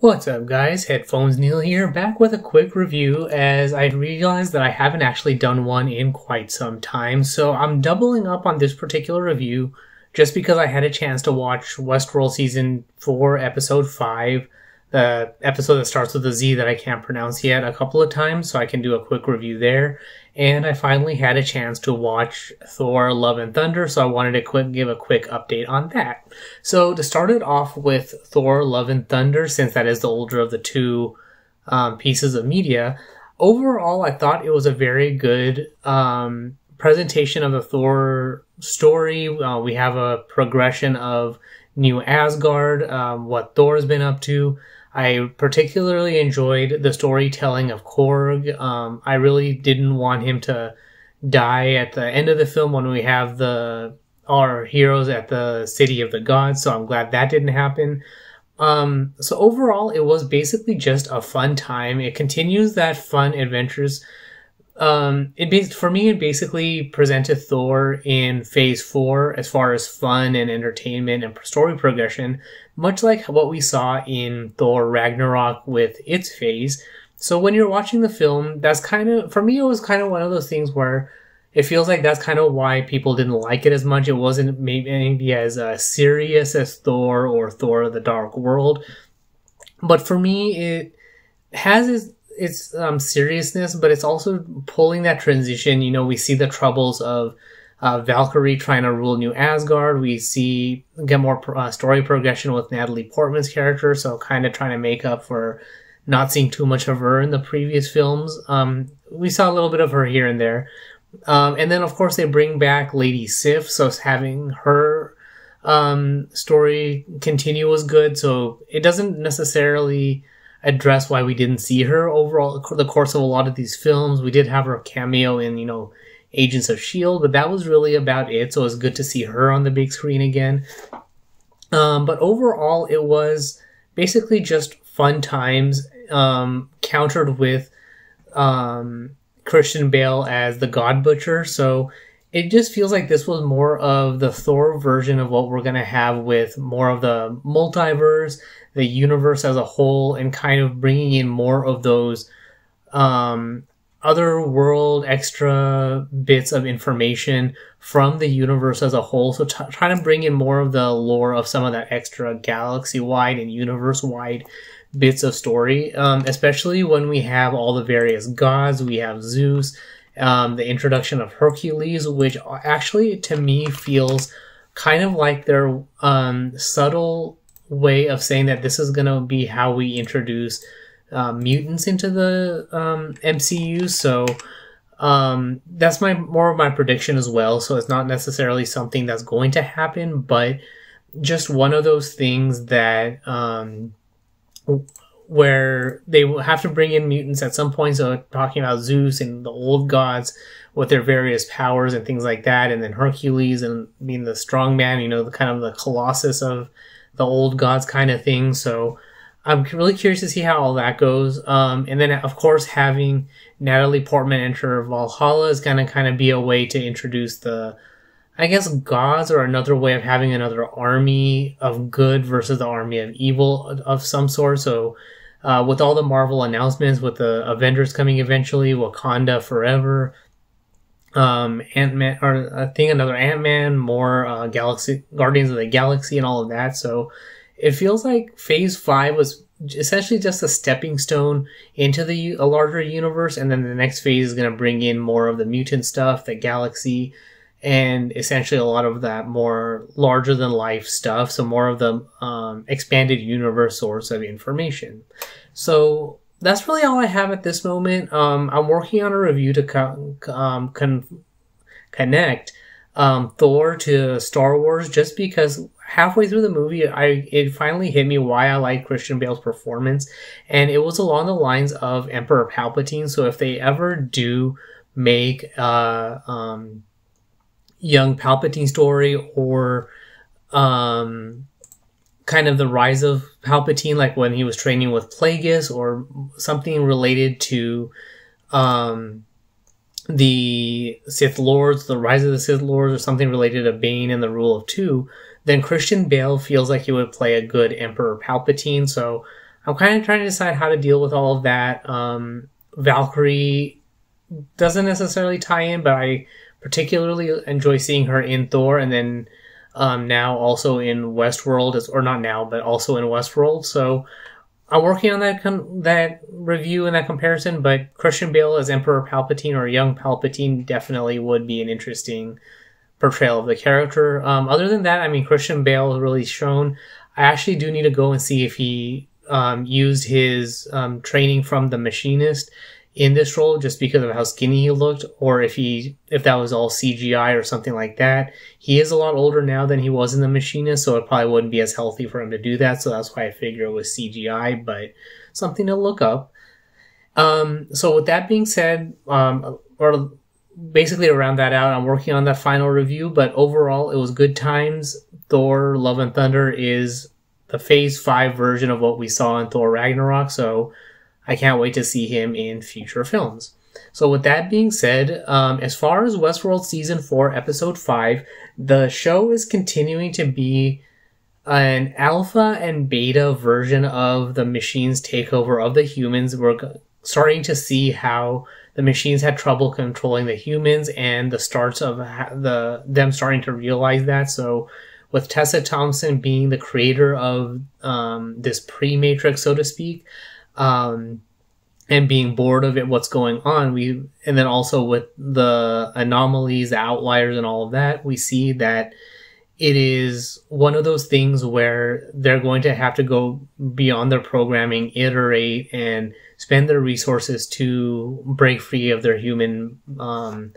What's up, guys? Headphones Neil here, back with a quick review as I realized that I haven't actually done one in quite some time, so I'm doubling up on this particular review just because I had a chance to watch Westworld Season 4, Episode 5, the episode that starts with a Z that I can't pronounce yet, a couple of times, so I can do a quick review there and I finally had a chance to watch Thor: Love and Thunder, so I wanted to quick give a quick update on that. So to start it off with Thor: Love and Thunder, since that is the older of the two um, pieces of media, overall I thought it was a very good um, presentation of the Thor story. Uh, we have a progression of New Asgard, um, what Thor has been up to. I particularly enjoyed the storytelling of Korg. Um, I really didn't want him to die at the end of the film when we have the our heroes at the city of the gods. So I'm glad that didn't happen. Um, so overall, it was basically just a fun time. It continues that fun adventures um, it for me. It basically presented Thor in Phase Four as far as fun and entertainment and story progression, much like what we saw in Thor Ragnarok with its phase. So when you're watching the film, that's kind of for me. It was kind of one of those things where it feels like that's kind of why people didn't like it as much. It wasn't maybe as uh, serious as Thor or Thor: of The Dark World, but for me, it has its its um, seriousness, but it's also pulling that transition. You know, we see the troubles of uh, Valkyrie trying to rule New Asgard. We see get more uh, story progression with Natalie Portman's character, so kind of trying to make up for not seeing too much of her in the previous films. Um, we saw a little bit of her here and there, um, and then of course they bring back Lady Sif, so having her um, story continue was good. So it doesn't necessarily address why we didn't see her overall the course of a lot of these films. We did have her cameo in, you know, Agents of S.H.I.E.L.D., but that was really about it. So it was good to see her on the big screen again. Um, but overall, it was basically just fun times, um, countered with um, Christian Bale as the God Butcher. So it just feels like this was more of the Thor version of what we're going to have with more of the multiverse the universe as a whole and kind of bringing in more of those um, other world extra bits of information from the universe as a whole. So t- trying to bring in more of the lore of some of that extra galaxy wide and universe wide bits of story, um, especially when we have all the various gods. We have Zeus, um, the introduction of Hercules, which actually to me feels kind of like their um, subtle way of saying that this is going to be how we introduce uh, mutants into the um, MCU. So um, that's my more of my prediction as well. So it's not necessarily something that's going to happen, but just one of those things that um, where they will have to bring in mutants at some point. So talking about Zeus and the old gods with their various powers and things like that, and then Hercules and being the strong man, you know, the kind of the colossus of the old gods kind of thing. So I'm really curious to see how all that goes. Um, and then, of course, having Natalie Portman enter Valhalla is going to kind of be a way to introduce the, I guess, gods or another way of having another army of good versus the army of evil of some sort. So, uh, with all the Marvel announcements, with the Avengers coming eventually, Wakanda forever, um, Ant Man, or I think another Ant Man, more uh, Galaxy Guardians of the Galaxy, and all of that. So it feels like Phase Five was essentially just a stepping stone into the a larger universe, and then the next phase is going to bring in more of the mutant stuff, the galaxy, and essentially a lot of that more larger than life stuff. So more of the um, expanded universe source of information. So that's really all I have at this moment. Um, I'm working on a review to co- um, con- connect um, Thor to Star Wars, just because halfway through the movie, I it finally hit me why I like Christian Bale's performance, and it was along the lines of Emperor Palpatine. So if they ever do make a um, young Palpatine story or um, kind of the rise of Palpatine, like when he was training with Plagueis, or something related to um, the Sith Lords, the rise of the Sith Lords, or something related to Bane and the Rule of Two, then Christian Bale feels like he would play a good Emperor Palpatine. So I'm kind of trying to decide how to deal with all of that. Um, Valkyrie doesn't necessarily tie in, but I particularly enjoy seeing her in Thor, and then um, now also in Westworld, or not now, but also in Westworld. So I'm working on that com- that review and that comparison. But Christian Bale as Emperor Palpatine or young Palpatine definitely would be an interesting portrayal of the character. Um, other than that, I mean, Christian Bale really shown. I actually do need to go and see if he um, used his um, training from the machinist in this role just because of how skinny he looked, or if he if that was all CGI or something like that. He is a lot older now than he was in the machinist, so it probably wouldn't be as healthy for him to do that. So that's why I figure it was CGI, but something to look up. Um, so with that being said, um, or basically to round that out, I'm working on that final review, but overall it was good times. Thor Love and Thunder is the phase five version of what we saw in Thor Ragnarok, so I can't wait to see him in future films. So, with that being said, um, as far as Westworld Season 4, Episode 5, the show is continuing to be an alpha and beta version of the machine's takeover of the humans. We're starting to see how the machines had trouble controlling the humans and the starts of the them starting to realize that. So, with Tessa Thompson being the creator of um, this pre-Matrix, so to speak, um, and being bored of it, what's going on, we and then also with the anomalies, outliers, and all of that, we see that it is one of those things where they're going to have to go beyond their programming, iterate, and spend their resources to break free of their human, um,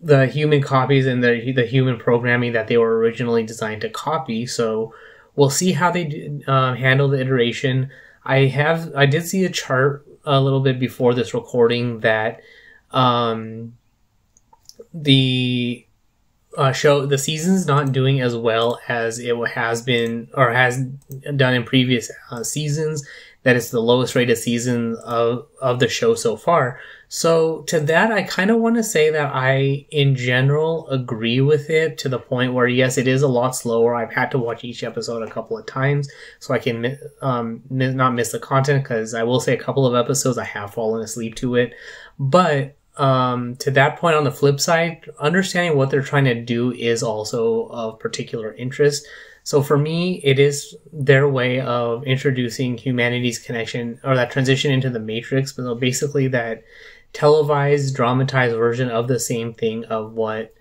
the human copies and the the human programming that they were originally designed to copy. So we'll see how they uh, handle the iteration. I have I did see a chart a little bit before this recording that um, the uh, show the season's not doing as well as it has been or has done in previous uh, seasons. That it's the lowest rated season of of the show so far. So to that, I kind of want to say that I, in general, agree with it to the point where yes, it is a lot slower. I've had to watch each episode a couple of times so I can um, not miss the content because I will say a couple of episodes I have fallen asleep to it. But um, to that point, on the flip side, understanding what they're trying to do is also of particular interest. So for me, it is their way of introducing humanity's connection or that transition into the matrix, but basically that televised, dramatized version of the same thing of what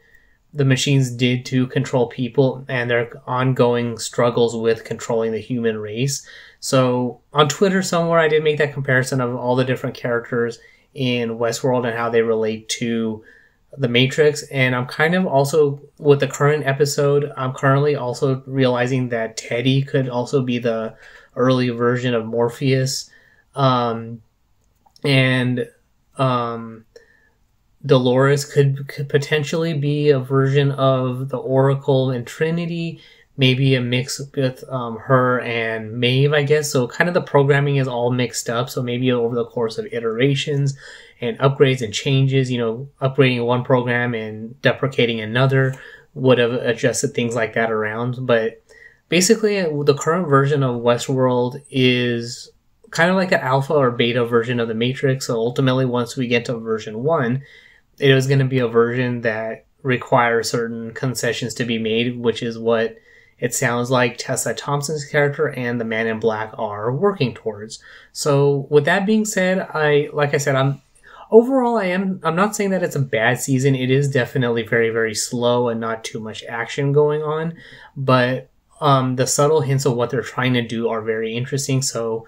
the machines did to control people and their ongoing struggles with controlling the human race. So on Twitter somewhere I did make that comparison of all the different characters in Westworld and how they relate to the Matrix. And I'm kind of also with the current episode, I'm currently also realizing that Teddy could also be the early version of Morpheus. Um, and um, Dolores could, could potentially be a version of the Oracle and Trinity, maybe a mix with um, her and Maeve, I guess. So kind of the programming is all mixed up. So maybe over the course of iterations and upgrades and changes, you know, upgrading one program and deprecating another would have adjusted things like that around. But basically, the current version of Westworld is kind of like an alpha or beta version of the Matrix. So ultimately, once we get to version one, it was going to be a version that requires certain concessions to be made, which is what it sounds like Tessa Thompson's character and the Man in Black are working towards. So with that being said, I like I said, I'm overall I am I'm not saying that it's a bad season. It is definitely very very slow and not too much action going on, but um, the subtle hints of what they're trying to do are very interesting. So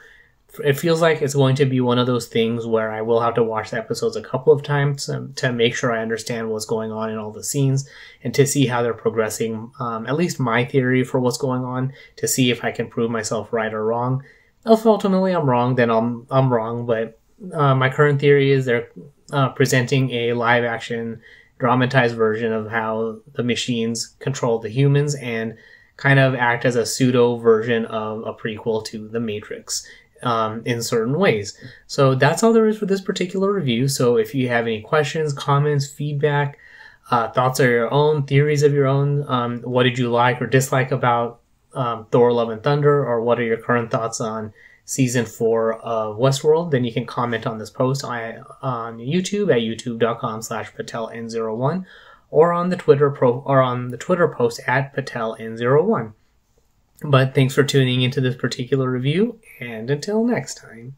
it feels like it's going to be one of those things where I will have to watch the episodes a couple of times to, to make sure I understand what's going on in all the scenes and to see how they're progressing. Um, at least my theory for what's going on to see if I can prove myself right or wrong. If ultimately I'm wrong, then I'm I'm wrong. But uh, my current theory is they're uh, presenting a live action dramatized version of how the machines control the humans and kind of act as a pseudo version of a prequel to The Matrix um, in certain ways. So that's all there is for this particular review. So if you have any questions, comments, feedback, uh, thoughts of your own, theories of your own, um, what did you like or dislike about um, Thor: Love and Thunder, or what are your current thoughts on season four of Westworld? Then you can comment on this post on, YouTube at youtube.com/slash patel n01 or on the Twitter pro or on the Twitter post at patel n01. But thanks for tuning into this particular review, and until next time.